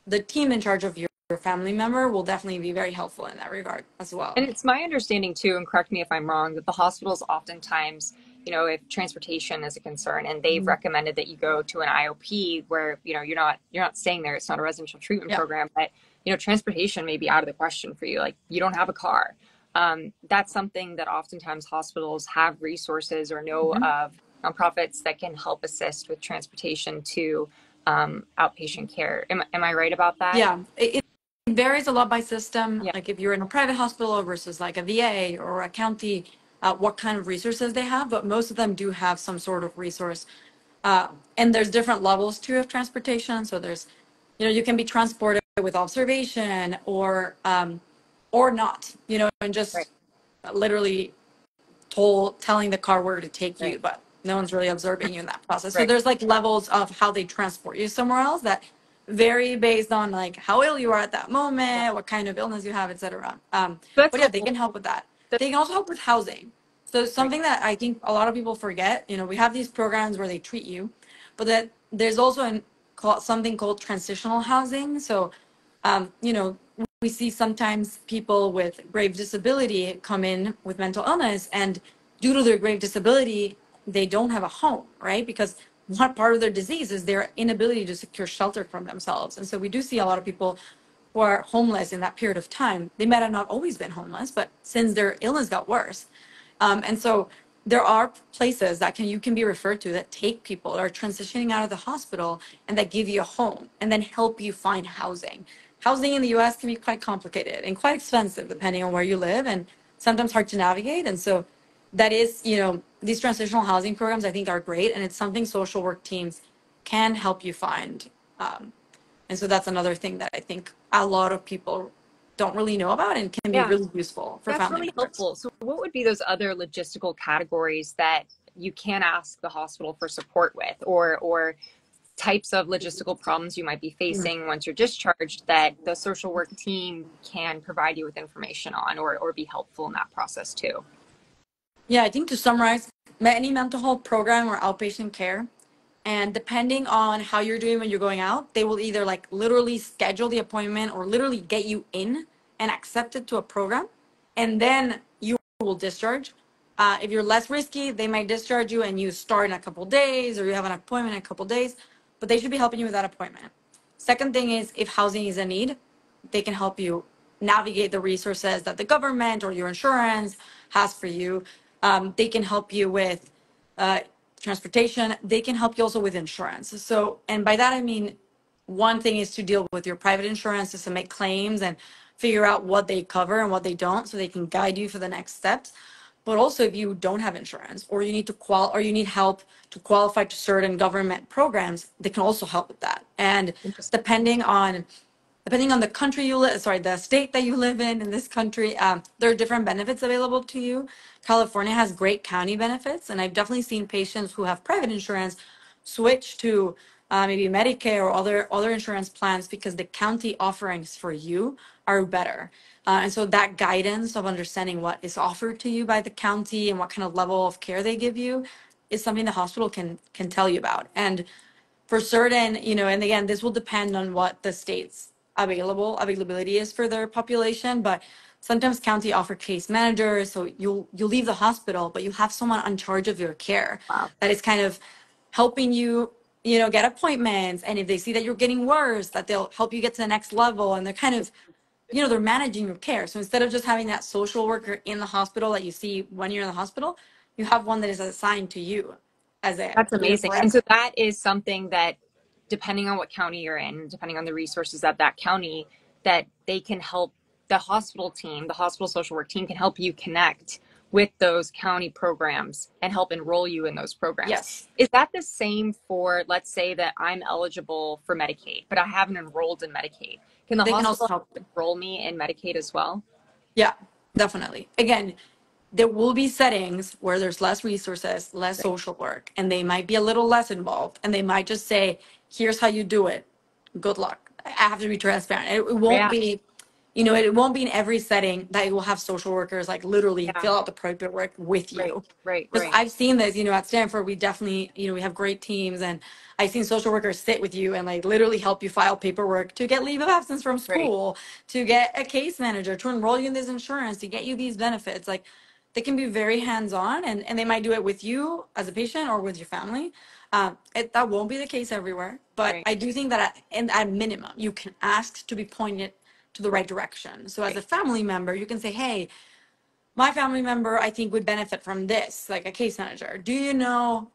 the team in charge of your, your family member will definitely be very helpful in that regard as well. And it's my understanding too, and correct me if I'm wrong, that the hospitals oftentimes, you know, if transportation is a concern, and they've Mhm. recommended that you go to an IOP where you know you're not you're not staying there. It's not a residential treatment Yeah. program, but you know, transportation may be out of the question for you. Like you don't have a car. Um, that's something that oftentimes hospitals have resources or know Mhm. of nonprofits that can help assist with transportation to um, outpatient care. Am, am I right about that? Yeah, it, it varies a lot by system. Yeah. Like if you're in a private hospital versus like a VA or a county, uh, what kind of resources they have, but most of them do have some sort of resource. Uh, and there's different levels too of transportation. So there's, you know, you can be transported with observation or, um, or not, you know, and just Right. literally told, telling the car where to take you, but no one's really observing you in that process. So there's like levels of how they transport you somewhere else that vary based on like how ill you are at that moment, what kind of illness you have, et cetera. Um, but yeah, they can help with that. they can also help with housing. So something that I think a lot of people forget, you know, we have these programs where they treat you, but that there's also an, called, something called transitional housing. So, um, you know, we see sometimes people with grave disability come in with mental illness and due to their grave disability, they don't have a home, right? Because one part of their disease is their inability to secure shelter from themselves. And so we do see a lot of people who are homeless in that period of time. They might have not always been homeless, but since their illness got worse. Um, and so there are places that can you can be referred to that take people that are transitioning out of the hospital and that give you a home and then help you find housing. Housing in the US can be quite complicated and quite expensive depending on where you live and sometimes hard to navigate. And so that is, you know, these transitional housing programs I think are great, and it's something social work teams can help you find. Um, and so that's another thing that I think a lot of people don't really know about and can be Yeah. really useful for That's family really members. helpful. So, what would be those other logistical categories that you can ask the hospital for support with, or or types of logistical problems you might be facing once you're discharged that the social work team can provide you with information on, or or be helpful in that process too? Yeah, I think to summarize, any mental health program or outpatient care, and depending on how you're doing when you're going out, they will either like literally schedule the appointment or literally get you in and accepted to a program, and then you will discharge. Uh, if you're less risky, they might discharge you and you start in a couple days or you have an appointment in a couple days, but they should be helping you with that appointment. Second thing is if housing is a need, they can help you navigate the resources that the government or your insurance has for you. Um, they can help you with uh, transportation. They can help you also with insurance. So, and by that I mean, one thing is to deal with your private insurance, is to make claims and figure out what they cover and what they don't, so they can guide you for the next steps. But also, if you don't have insurance, or you need to qual, or you need help to qualify to certain government programs, they can also help with that. And depending on depending on the country you live, sorry, the state that you live in in this country, um, there are different benefits available to you. California has great county benefits, and I've definitely seen patients who have private insurance switch to uh, maybe Medi-Cal or other other insurance plans because the county offerings for you are better. Uh, and so that guidance of understanding what is offered to you by the county and what kind of level of care they give you is something the hospital can can tell you about. And for certain, you know, and again, this will depend on what the state's available availability is for their population, but sometimes county offer case managers, so you'll you'll leave the hospital, but you have someone on charge of your care Wow. that is kind of helping you, you know, get appointments, and if they see that you're getting worse, that they'll help you get to the next level, and they're kind of you know, they're managing your care. So instead of just having that social worker in the hospital that you see when you're in the hospital, you have one that is assigned to you as a That's amazing. And so that is something that, depending on what county you're in, depending on the resources of that county, that they can help the hospital team, the hospital social work team can help you connect with those county programs and help enroll you in those programs. Yes. Is that the same for, let's say that I'm eligible for Medicaid, but I haven't enrolled in Medicaid? Can the They can hospital also help. enroll me in Medicaid as well? Yeah, definitely. Again, there will be settings where there's less resources, less social work, and they might be a little less involved, and they might just say, "Here's how you do it. Good luck." I have to be transparent. It, it won't Yeah. be, you know, it won't be in every setting that you will have social workers like literally Yeah. fill out the paperwork with you. right, Because right. I've seen this, you know, at Stanford, we definitely, you know, we have great teams, and I've seen social workers sit with you and like literally help you file paperwork to get leave of absence from Right. school, to get a case manager, to enroll you in this insurance, to get you these benefits. Like they can be very hands on, and and they might do it with you as a patient or with your family. Um, it, that won't be the case everywhere, but Right. I do think that at, and at minimum, you can ask to be pointed to the right direction. So as a family member, you can say, hey my family member I think would benefit from this, like a case manager. Do you know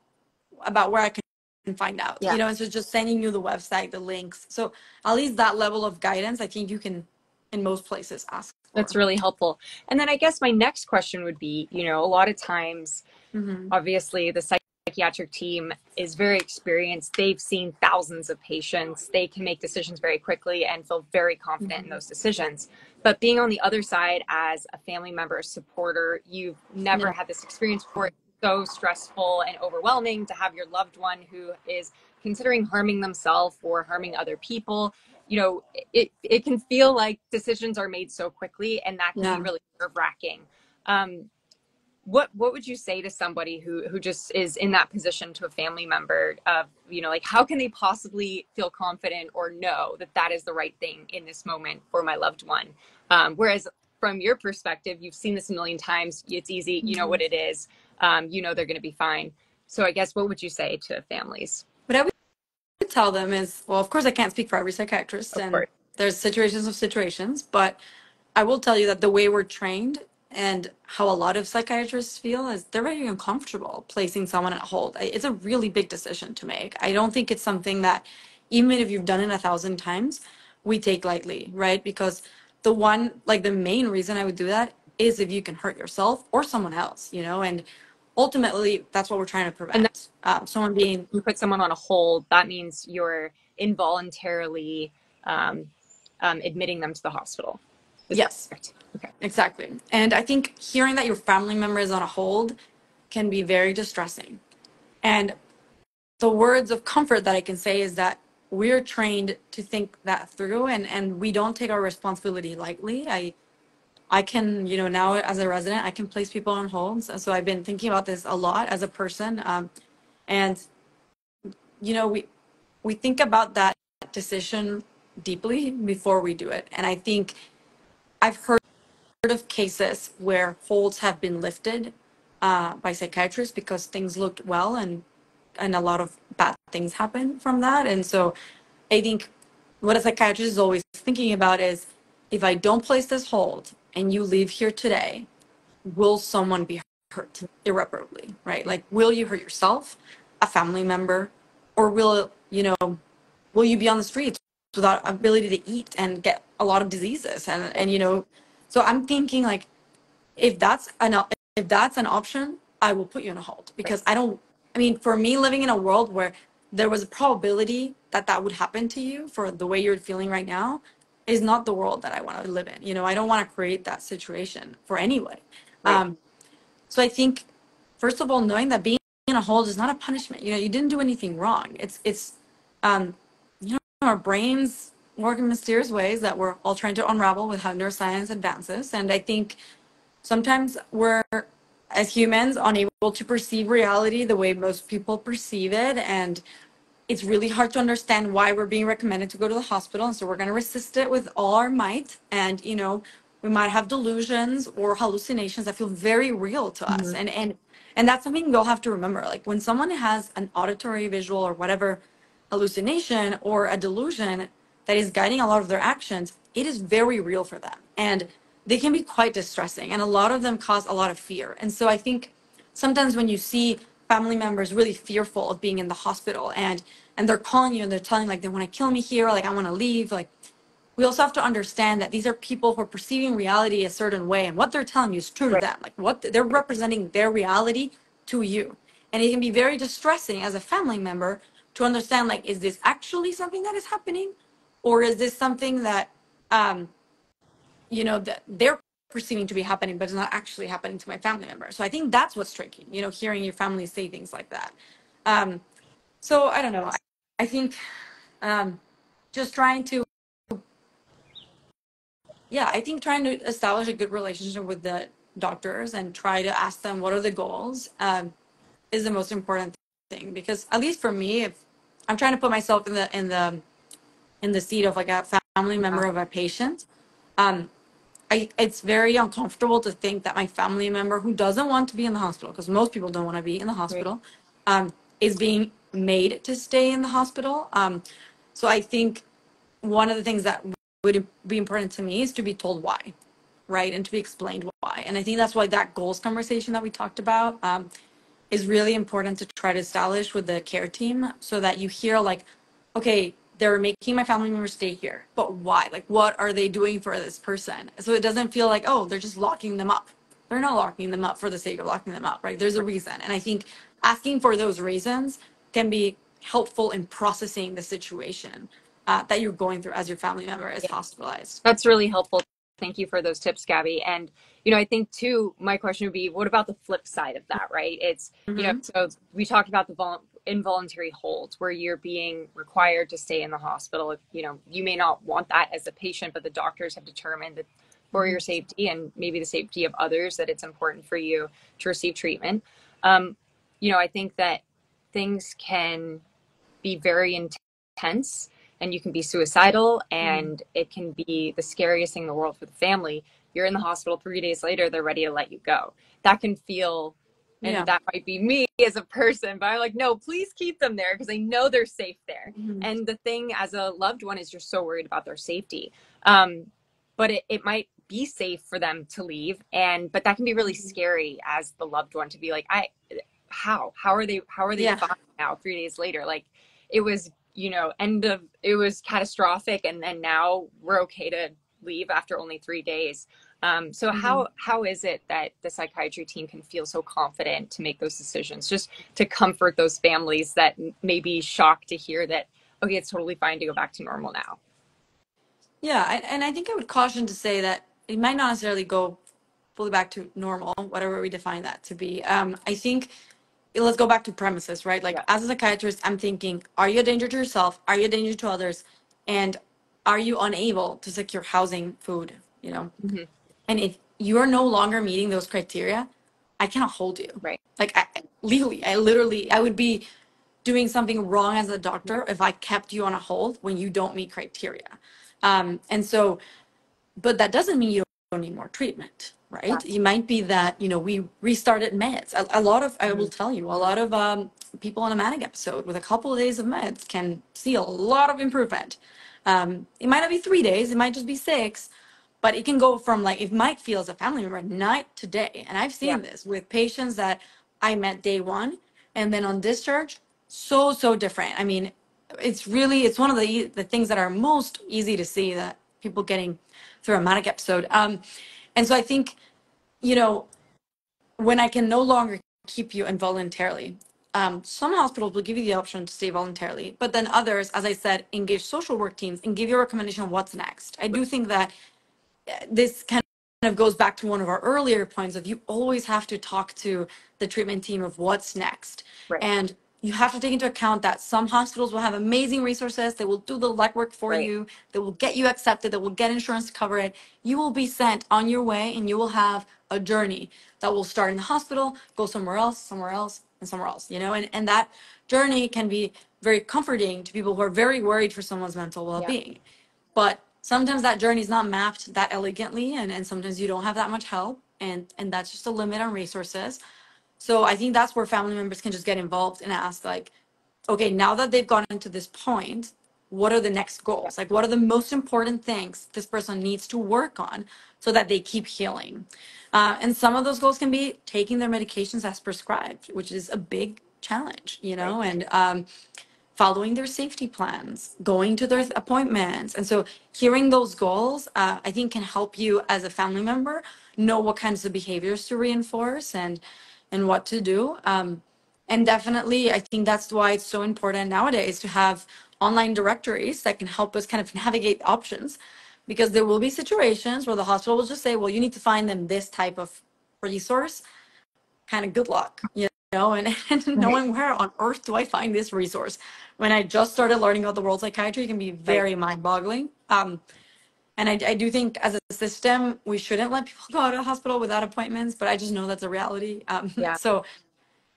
about where I can find out? Yeah. You know, and so just sending you the website, the links. So at least that level of guidance, I think you can in most places ask. For. That's really helpful. And then I guess my next question would be, you know, a lot of times Mhm. obviously the psychiatric team is very experienced. They've seen thousands of patients. They can make decisions very quickly and feel very confident in those decisions. But being on the other side as a family member a supporter you've never had this experience before. It's so stressful and overwhelming to have your loved one who is considering harming themselves or harming other people. You know it, it can feel like decisions are made so quickly and that can Yeah. be really nerve wracking um, what what would you say to somebody who who just is in that position to a family member of you know like how can they possibly feel confident or know that that is the right thing in this moment for my loved one um, whereas from your perspective you've seen this a million times it's easy you know mm-hmm. what it is um, you know they're going to be fine so i guess what would you say to families what i would tell them is well of course i can't speak for every psychiatrist of and course. there's situations of situations but i will tell you that the way we're trained and how a lot of psychiatrists feel is they're very uncomfortable placing someone on hold. It's a really big decision to make. I don't think it's something that, even if you've done it a thousand times, we take lightly, right? Because the one, like the main reason I would do that is if you can hurt yourself or someone else, you know, and ultimately that's what we're trying to prevent. And Um, someone being you put someone on a hold, that means you're involuntarily um, um, admitting them to the hospital. Is yes. Okay. Exactly. And I think hearing that your family member is on a hold can be very distressing. And the words of comfort that I can say is that we're trained to think that through and, and we don't take our responsibility lightly. I I can, you know, now as a resident, I can place people on holds. So I've been thinking about this a lot as a person. Um, and, you know, we, we think about that decision deeply before we do it. And I think I've heard of cases where holds have been lifted uh, by psychiatrists because things looked well and and a lot of bad things happen from that. And so I think what a psychiatrist is always thinking about is if I don't place this hold and you leave here today, will someone be hurt irreparably, right? Like, will you hurt yourself, a family member, or will, you know, will you be on the streets without ability to eat and get a lot of diseases? And, and you know, so I'm thinking like, if that's an if that's an option, I will put you on a hold because I don't. I mean, for me, living in a world where there was a probability that that would happen to you for the way you're feeling right now is not the world that I want to live in. You know, I don't want to create that situation for anyone. Right. Um, so I think, first of all, knowing that being in a hold is not a punishment. You know, you didn't do anything wrong. It's it's, um, our brains work in mysterious ways that we're all trying to unravel with how neuroscience advances. And I think sometimes we're, as humans, unable to perceive reality the way most people perceive it. And it's really hard to understand why we're being recommended to go to the hospital. And so we're going to resist it with all our might. And, you know, we might have delusions or hallucinations that feel very real to us. Mm-hmm. And, and, and that's something you'll have to remember. Like when someone has an auditory, visual, or whatever hallucination or a delusion, that is guiding a lot of their actions, it is very real for them. And they can be quite distressing. And a lot of them cause a lot of fear. And so I think sometimes when you see family members really fearful of being in the hospital and and they're calling you and they're telling like they want to kill me here, like I want to leave, like we also have to understand that these are people who are perceiving reality a certain way and what they're telling you is true to them. Like what they're representing their reality to you. And it can be very distressing as a family member to understand like is this actually something that is happening? Or is this something that um, you know that they're perceiving to be happening but it's not actually happening to my family member? So i think that's what's tricky you know hearing your family say things like that. Um, so i don't know. I, I think um, just trying to yeah i think trying to establish a good relationship with the doctors and try to ask them what are the goals um, is the most important thing. Because at least for me if i'm trying to put myself in the in the in the seat of like a family member of a patient, um, I, it's very uncomfortable to think that my family member who doesn't want to be in the hospital, because most people don't want to be in the hospital, um, is being made to stay in the hospital. Um, so I think one of the things that would be important to me is to be told why, right, and to be explained why. And I think that's why that goals conversation that we talked about um, is really important to try to establish with the care team, so that you hear like, okay, they're making my family member stay here. But why? Like, what are they doing for this person? So it doesn't feel like, oh, they're just locking them up. They're not locking them up for the sake of locking them up, right? There's a reason. And I think asking for those reasons can be helpful in processing the situation uh, that you're going through as your family member is hospitalized. That's really helpful. Thank you for those tips, Gabby. And, you know, I think too, my question would be, what about the flip side of that, right? It's, mm-hmm. you know, mm-hmm. so we talked about the vol- involuntary holds where you're being required to stay in the hospital if you know you may not want that as a patient but the doctors have determined that for your safety and maybe the safety of others that it's important for you to receive treatment. Um, you know, I think that things can be very intense and you can be suicidal and mm. it can be the scariest thing in the world for the family. You're in the hospital three days later, they're ready to let you go. That can feel and yeah. that might be me as a person but i'm like no please keep them there because i know they're safe there mm-hmm. and the thing as a loved one is you're so worried about their safety um, but it, it might be safe for them to leave and but that can be really mm-hmm. scary as the loved one to be like i how how are they how are they yeah. now three days later like it was you know end of it was catastrophic and then now we're okay to leave after only three days um, so mm-hmm. how how is it that the psychiatry team can feel so confident to make those decisions, just to comfort those families that may be shocked to hear that okay, it's totally fine to go back to normal now? Yeah, and I think I would caution to say that it might not necessarily go fully back to normal, whatever we define that to be. Um, I think let's go back to premises, right? Like yeah. as a psychiatrist, I'm thinking, are you a danger to yourself? Are you a danger to others? And are you unable to secure housing, food? You know, mm-hmm. And if you are no longer meeting those criteria, I cannot hold you. Right. Like I, legally, I literally, I would be doing something wrong as a doctor if I kept you on a hold when you don't meet criteria. Um, and so, but that doesn't mean you don't need more treatment, right? Yeah. It might be that, you know, we restarted meds. A, a lot of, I will mm-hmm. tell you, a lot of um, people on a manic episode with a couple of days of meds can see a lot of improvement. Um, it might not be three days, it might just be six, but it can go from like it might feel as a family member night to day and i've seen yeah. this with patients that i met day one and then on discharge so so different i mean it's really it's one of the the things that are most easy to see that people getting through a manic episode um and so i think you know when i can no longer keep you involuntarily um, some hospitals will give you the option to stay voluntarily, but then others, as I said, engage social work teams and give you a recommendation of what's next. I do think that this kind of goes back to one of our earlier points of you always have to talk to the treatment team of what's next. Right. And you have to take into account that some hospitals will have amazing resources. They will do the legwork for right. you. They will get you accepted. They will get insurance to cover it. You will be sent on your way and you will have a journey that will start in the hospital, go somewhere else, somewhere else, and somewhere else, you know? And, and that journey can be very comforting to people who are very worried for someone's mental well-being. Yeah. But sometimes that journey is not mapped that elegantly and, and sometimes you don't have that much help and and that's just a limit on resources so i think that's where family members can just get involved and ask like okay now that they've gotten to this point what are the next goals like what are the most important things this person needs to work on so that they keep healing uh, and some of those goals can be taking their medications as prescribed which is a big challenge you know right. and um, following their safety plans, going to their appointments. And so hearing those goals, uh, I think can help you as a family member know what kinds of behaviors to reinforce and and what to do. Um, and definitely, I think that's why it's so important nowadays to have online directories that can help us kind of navigate options because there will be situations where the hospital will just say, well, you need to find them this type of resource. Kind of good luck. You know, and, and right. knowing where on earth do I find this resource? When I just started learning about the world psychiatry, it can be very mind boggling. Um, and I, I do think as a system, we shouldn't let people go to a hospital without appointments, but I just know that's a reality. Um, yeah. So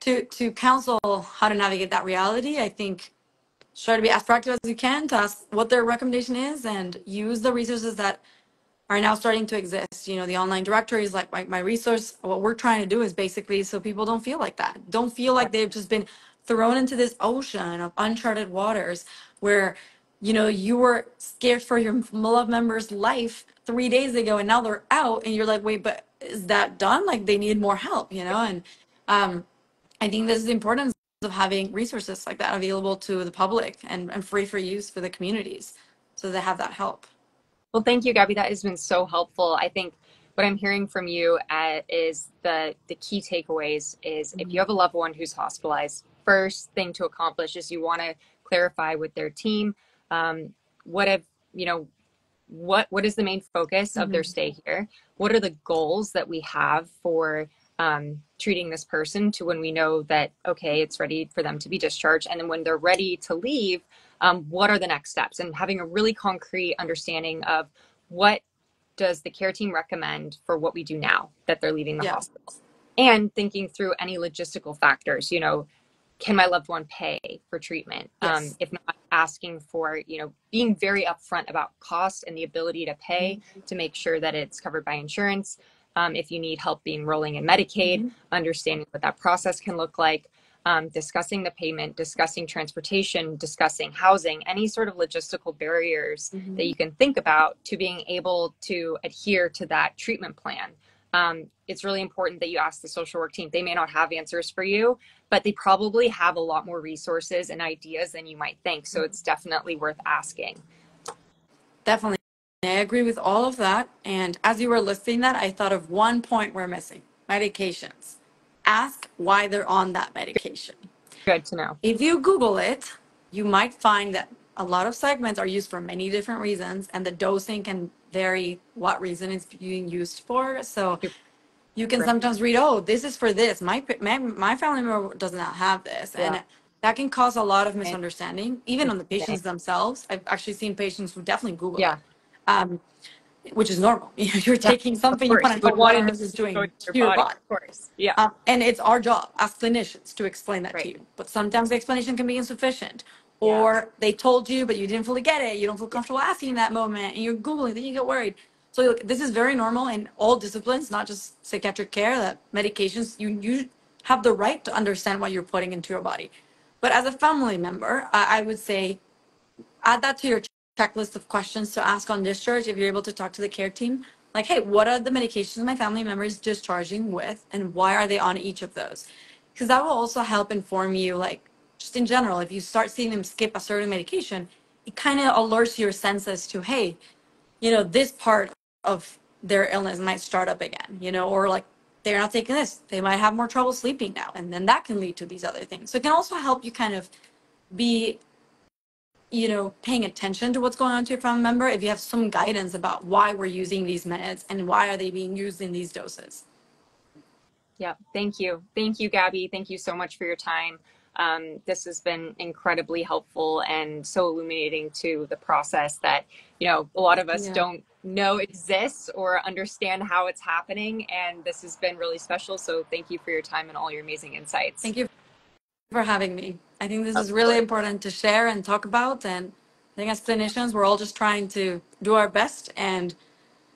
to, to counsel how to navigate that reality, I think try to be as proactive as you can to ask what their recommendation is and use the resources that are now starting to exist. You know, the online directories, like my, MiResource, what we're trying to do is basically so people don't feel like that. Don't feel like they've just been thrown into this ocean of uncharted waters where, you know, you were scared for your love member's life three days ago and now they're out and you're like, wait, but is that done? Like they need more help, you know? And um, I think this is the importance of having resources like that available to the public and, and free for use for the communities so they have that help. Well, thank you, Gabby. That has been so helpful. I think what I'm hearing from you at, uh, is the the key takeaways is mm-hmm. if you have a loved one who's hospitalized, first thing to accomplish is you want to clarify with their team um, what if you know what what is the main focus of mm-hmm. their stay here what are the goals that we have for um, treating this person to when we know that okay it's ready for them to be discharged and then when they're ready to leave um, what are the next steps and having a really concrete understanding of what does the care team recommend for what we do now that they're leaving the Yeah. hospital? And thinking through any logistical factors, you know, can my loved one pay for treatment? Um, Yes. if not, asking for, you know, being very upfront about cost and the ability to pay to make sure that it's covered by insurance. Um, if you need help being rolling in Medicaid, Mhm. understanding what that process can look like, um, discussing the payment, discussing transportation, discussing housing, any sort of logistical barriers Mhm. that you can think about to being able to adhere to that treatment plan. Um, it's really important that you ask the social work team. They may not have answers for you, but they probably have a lot more resources and ideas than you might think. So it's definitely worth asking. Definitely. I agree with all of that. And as you were listing that, I thought of one point we're missing medications. Ask why they're on that medication. Good to know. If you Google it, you might find that a lot of segments are used for many different reasons, and the dosing can vary what reason it's being used for. So you can Right. sometimes read, oh, this is for this. My, my, my family member does not have this. Yeah. And that can cause a lot of misunderstanding, even on the Yeah. patients themselves. I've actually seen patients who definitely Google Yeah. it, um, which is normal. You're taking something you want to know what want to nurse is doing to your body. Of course. Yeah. And it's our job as clinicians to explain that Right. to you. But sometimes the explanation can be insufficient. Yeah. Or they told you, but you didn't fully get it. You don't feel comfortable asking in that moment, and you're Googling, then you get worried. So look, this is very normal in all disciplines, not just psychiatric care, that medications, you, you have the right to understand what you're putting into your body. But as a family member, I, I would say add that to your checklist of questions to ask on discharge if you're able to talk to the care team like hey what are the medications my family member is discharging with and why are they on each of those because that will also help inform you like just in general if you start seeing them skip a certain medication it kind of alerts your senses to hey you know this part of their illness might start up again you know or like they're not taking this they might have more trouble sleeping now and then that can lead to these other things so it can also help you kind of be you know, paying attention to what's going on to your family member if you have some guidance about why we're using these meds and why are they being used in these doses. Yeah, thank you. Thank you, Gabby. Thank you so much for your time. Um, this has been incredibly helpful and so illuminating to the process that, you know, a lot of us Yeah. don't know exists or understand how it's happening. And this has been really special. So thank you for your time and all your amazing insights. Thank you for having me. I think this Of is really course. important to share and talk about. And I think as clinicians, we're all just trying to do our best and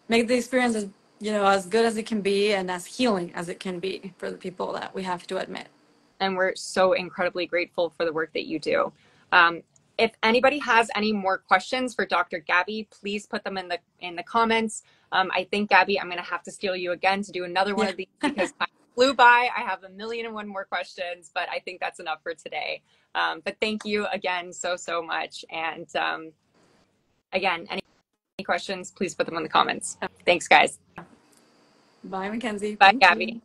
make the experience as, you know, as good as it can be and as healing as it can be for the people that we have to admit. And we're so incredibly grateful for the work that you do. Um, if anybody has any more questions for Dr. Gabby, please put them in the in the comments. Um, I think Gabby, I'm going to have to steal you again to do another one Yeah. of these because I flew by. I have a million and one more questions, but I think that's enough for today. Um, but thank you again so so much, and um, again, any, any questions, please put them in the comments. Thanks, guys. Bye, Mackenzie. Bye, Thank you. Gabby.